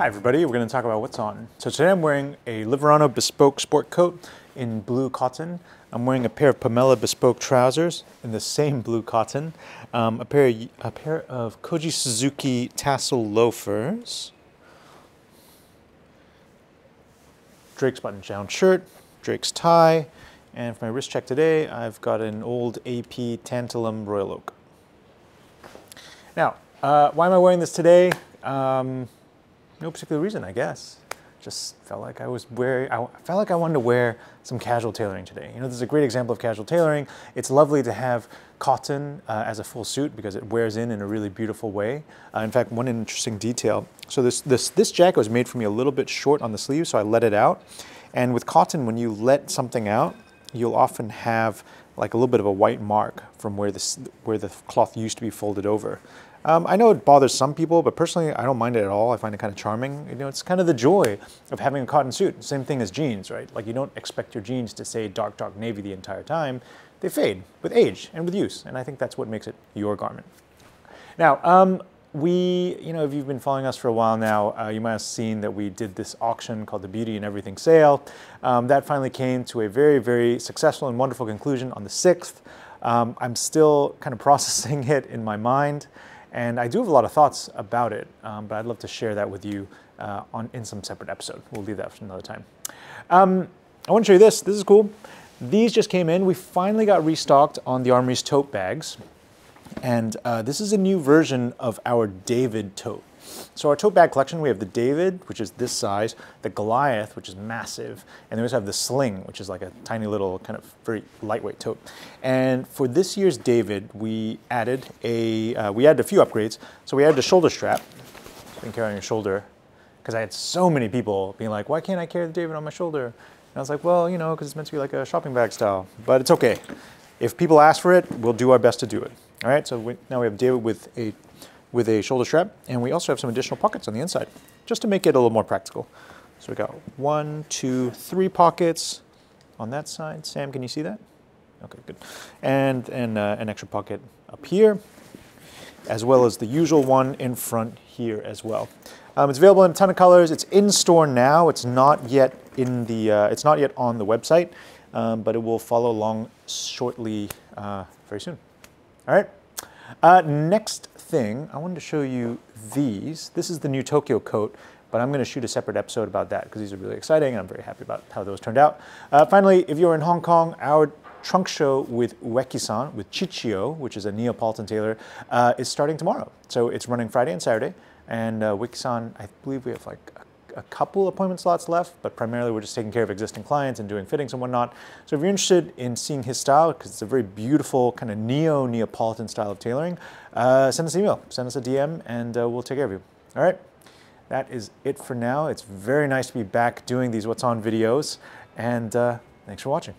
Hi everybody, we're going to talk about what's on. So today I'm wearing a Liverano Bespoke sport coat in blue cotton. I'm wearing a pair of Pomelo Bespoke trousers in the same blue cotton. Um, a, pair of, a pair of Koji Suzuki tassel loafers. Drake's button down shirt, Drake's tie, and for my wrist check today, I've got an old AP Tantalum Royal Oak. Now, uh, why am I wearing this today? Um, no particular reason, I guess. Just felt like I was wearing, I felt like I wanted to wear some casual tailoring today. You know, this is a great example of casual tailoring. It's lovely to have cotton uh, as a full suit because it wears in in a really beautiful way. Uh, in fact, one interesting detail. So this, this, this jacket was made for me a little bit short on the sleeve, so I let it out. And with cotton, when you let something out, you'll often have like a little bit of a white mark from where, this, where the cloth used to be folded over. Um, I know it bothers some people, but personally, I don't mind it at all. I find it kind of charming. You know, it's kind of the joy of having a cotton suit. Same thing as jeans, right? Like you don't expect your jeans to say dark, dark navy the entire time. They fade with age and with use, and I think that's what makes it your garment. Now, um, we, you know, if you've been following us for a while now, uh, you might have seen that we did this auction called the Beauty and Everything Sale. Um, that finally came to a very, very successful and wonderful conclusion on the 6th. Um, I'm still kind of processing it in my mind. And I do have a lot of thoughts about it, um, but I'd love to share that with you uh, on, in some separate episode. We'll leave that for another time. Um, I want to show you this. This is cool. These just came in. We finally got restocked on the Armoury's tote bags. And uh, this is a new version of our David tote. So our tote bag collection, we have the David, which is this size, the Goliath, which is massive, and then we also have the Sling, which is like a tiny little kind of very lightweight tote. And for this year's David, we added a, uh, we added a few upgrades. So we added a shoulder strap, so you carry on your shoulder, because I had so many people being like, why can't I carry the David on my shoulder? And I was like, well, you know, because it's meant to be like a shopping bag style, but it's okay. If people ask for it, we'll do our best to do it. All right, so we, now we have David with a with a shoulder strap, and we also have some additional pockets on the inside, just to make it a little more practical. So we got one, two, three pockets on that side. Sam, can you see that? Okay, good. And, and uh, an extra pocket up here, as well as the usual one in front here as well. Um, it's available in a ton of colors. It's in store now. It's not yet in the. Uh, it's not yet on the website, um, but it will follow along shortly, uh, very soon. All right. Uh, next thing, I wanted to show you these. This is the new Tokyo coat, but I'm going to shoot a separate episode about that because these are really exciting and I'm very happy about how those turned out. Uh, finally, if you're in Hong Kong, our trunk show with Ueki-san, with Ciccio, which is a Neapolitan tailor, uh, is starting tomorrow. So it's running Friday and Saturday. And uh, san I believe we have like a couple appointment slots left, but primarily we're just taking care of existing clients and doing fittings and whatnot. So if you're interested in seeing his style, because it's a very beautiful kind of neo-Neapolitan style of tailoring, uh, send us an email, send us a DM, and uh, we'll take care of you. All right, that is it for now. It's very nice to be back doing these What's On videos, and uh, thanks for watching.